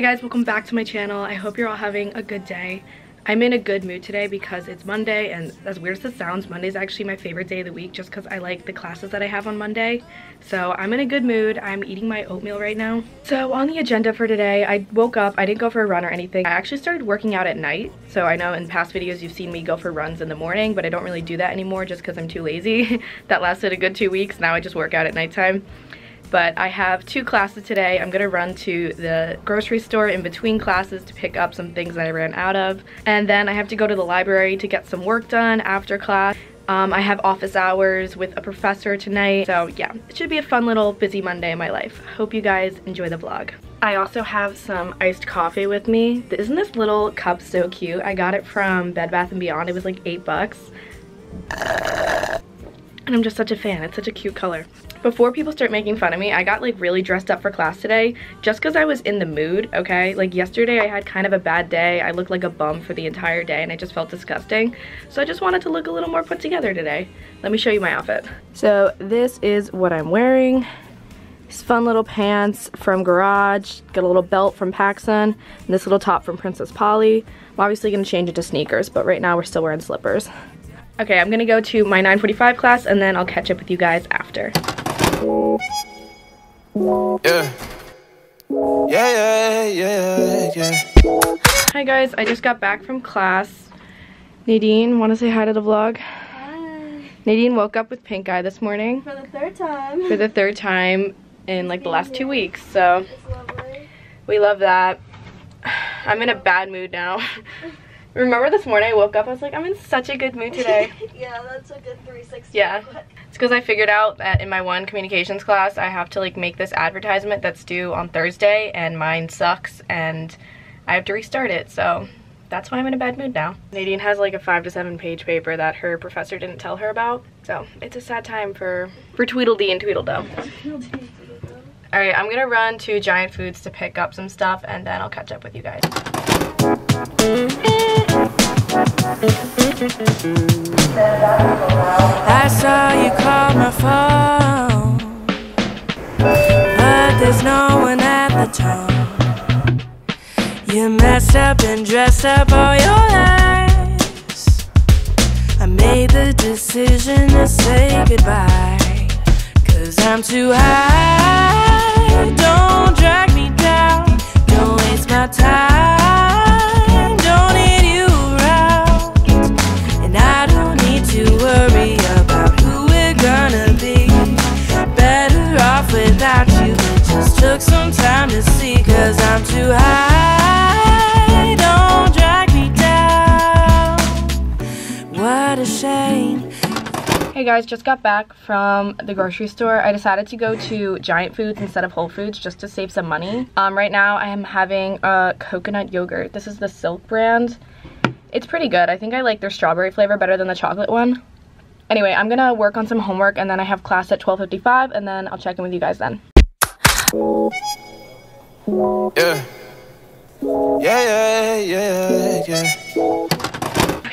Hey guys, welcome back to my channel. I hope you're all having a good day. I'm in a good mood today because it's Monday and as weird as it sounds, Monday is actually my favorite day of the week just because I like the classes that I have on Monday. So I'm in a good mood. I'm eating my oatmeal right now. So on the agenda for today, I woke up, I didn't go for a run or anything. I actually started working out at night. So I know in past videos you've seen me go for runs in the morning, but I don't really do that anymore just because I'm too lazy. that lasted a good two weeks. Now I just work out at nighttime but I have two classes today. I'm gonna run to the grocery store in between classes to pick up some things that I ran out of. And then I have to go to the library to get some work done after class. Um, I have office hours with a professor tonight. So yeah, it should be a fun little busy Monday in my life. Hope you guys enjoy the vlog. I also have some iced coffee with me. Isn't this little cup so cute? I got it from Bed Bath & Beyond. It was like eight bucks. And I'm just such a fan. It's such a cute color. Before people start making fun of me, I got like really dressed up for class today just because I was in the mood, okay? Like yesterday I had kind of a bad day. I looked like a bum for the entire day and I just felt disgusting. So I just wanted to look a little more put together today. Let me show you my outfit. So this is what I'm wearing. These fun little pants from Garage. Got a little belt from PacSun. And this little top from Princess Polly. I'm obviously to change it to sneakers, but right now we're still wearing slippers. Okay, I'm gonna go to my 945 class and then I'll catch up with you guys after. Yeah. Yeah, yeah, yeah, yeah. Hi guys, I just got back from class. Nadine, wanna say hi to the vlog? Hi. Nadine woke up with pink eye this morning For the third time. for the third time in like the last two weeks, so It's lovely. we love that. I'm in a bad mood now. Remember this morning I woke up, I was like, I'm in such a good mood today. yeah, that's a good 360. Yeah. It's because I figured out that in my one communications class, I have to like make this advertisement that's due on Thursday, and mine sucks, and I have to restart it. So that's why I'm in a bad mood now. Nadine has like a five to seven page paper that her professor didn't tell her about. So it's a sad time for for Tweedledee and Tweedledum. All right, I'm gonna run to Giant Foods to pick up some stuff, and then I'll catch up with you guys. I saw you call my phone, but there's no one at the tone. You messed up and dressed up all your lies. I made the decision to say goodbye, cause I'm too high. Don't drag me down, don't waste my time, a. Hey guys, just got back from the grocery store. I decided to go to Giant Foods instead of Whole Foods just to save some money. Um, right now I am having a coconut yogurt. This is the Silk brand. It's pretty good. I think I like their strawberry flavor better than the chocolate one. Anyway, I'm gonna work on some homework and then I have class at 12.55 and then I'll check in with you guys then. Yeah. Yeah, yeah, yeah, yeah.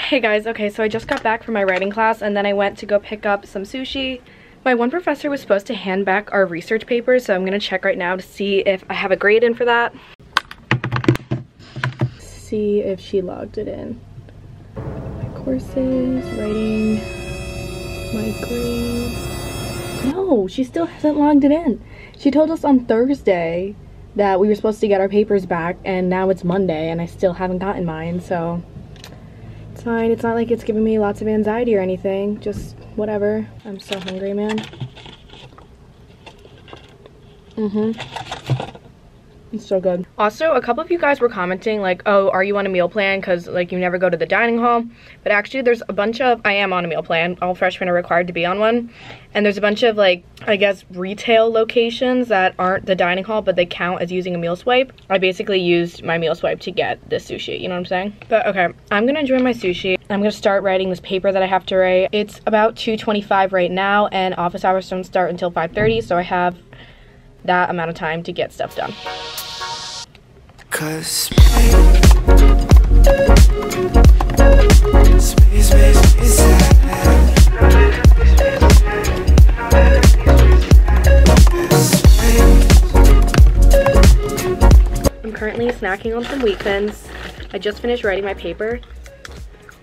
Hey guys, okay, so I just got back from my writing class and then I went to go pick up some sushi. My one professor was supposed to hand back our research papers, so I'm gonna check right now to see if I have a grade in for that. See if she logged it in. My courses, writing, my grades. No, she still hasn't logged it in. She told us on Thursday that we were supposed to get our papers back and now it's Monday and I still haven't gotten mine, so fine. It's not like it's giving me lots of anxiety or anything. Just whatever. I'm so hungry, man. Mm-hmm. It's so good. Also, a couple of you guys were commenting like, oh, are you on a meal plan? Because like you never go to the dining hall. But actually there's a bunch of, I am on a meal plan. All freshmen are required to be on one. And there's a bunch of like, I guess, retail locations that aren't the dining hall, but they count as using a meal swipe. I basically used my meal swipe to get this sushi, you know what I'm saying? But okay, I'm gonna enjoy my sushi. I'm gonna start writing this paper that I have to write. It's about 2.25 right now and office hours don't start until 5.30, so I have that amount of time to get stuff done. Cause I'm currently snacking on some wheat thins. I just finished writing my paper. It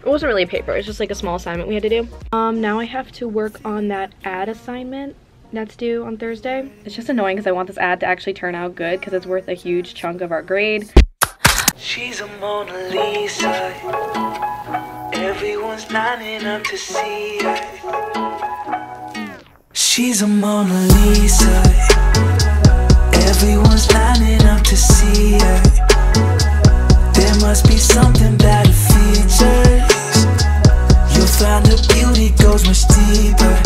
wasn't really a paper, it was just like a small assignment we had to do. Um, now I have to work on that ad assignment that's due on Thursday. It's just annoying because I want this ad to actually turn out good because it's worth a huge chunk of our grade. She's a Mona Lisa. Everyone's lining up to see her. She's a Mona Lisa. Everyone's lining up to see her. There must be something about her features. You'll find her beauty goes much deeper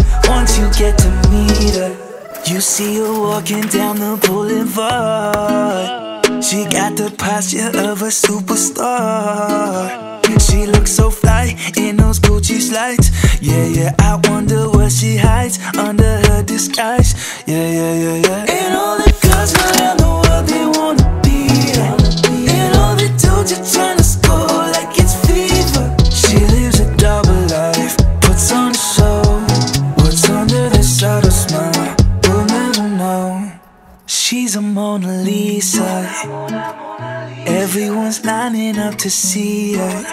You see her walking down the boulevard. She got the posture of a superstar. She looks so fly in those Gucci slides. Yeah, yeah, I wonder what she hides under her disguise. Yeah, yeah, yeah, yeah. She's a Mona Lisa. Everyone's lining up to see her.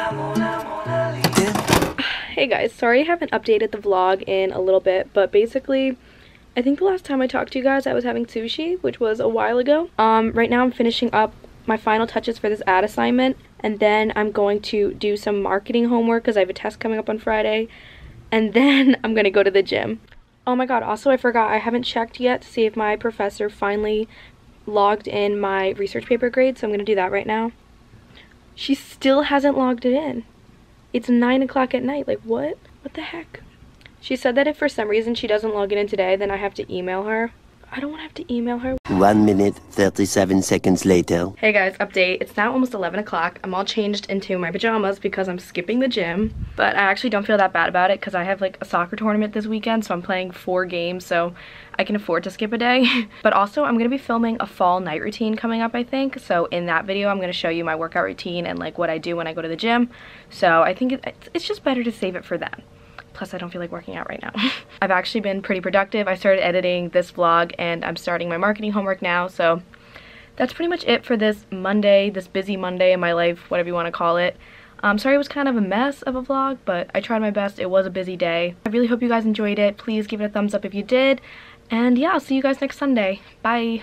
Hey guys, sorry I haven't updated the vlog in a little bit, but basically, I think the last time I talked to you guys I was having sushi, which was a while ago. Um, right now I'm finishing up my final touches for this ad assignment, and then I'm going to do some marketing homework because I have a test coming up on Friday, and then I'm gonna go to the gym. Oh my god, also I forgot, I haven't checked yet to see if my professor finally logged in my research paper grade, so I'm gonna do that right now. She still hasn't logged it in. It's 9 o'clock at night. Like, what? What the heck? She said that if for some reason she doesn't log it in today, then I have to email her. I don't want to have to email her. One minute, 37 seconds later. Hey guys, update. It's now almost 11 o'clock. I'm all changed into my pajamas because I'm skipping the gym. But I actually don't feel that bad about it because I have like a soccer tournament this weekend, so I'm playing four games, so I can afford to skip a day. but also, I'm going to be filming a fall night routine coming up, I think. So in that video, I'm going to show you my workout routine and like what I do when I go to the gym. So I think it's just better to save it for them. Plus, I don't feel like working out right now. I've actually been pretty productive. I started editing this vlog and I'm starting my marketing homework now. So that's pretty much it for this Monday, this busy Monday in my life, whatever you want to call it. I'm sorry it was kind of a mess of a vlog, but I tried my best. It was a busy day. I really hope you guys enjoyed it. Please give it a thumbs up if you did. And yeah, I'll see you guys next Sunday. Bye.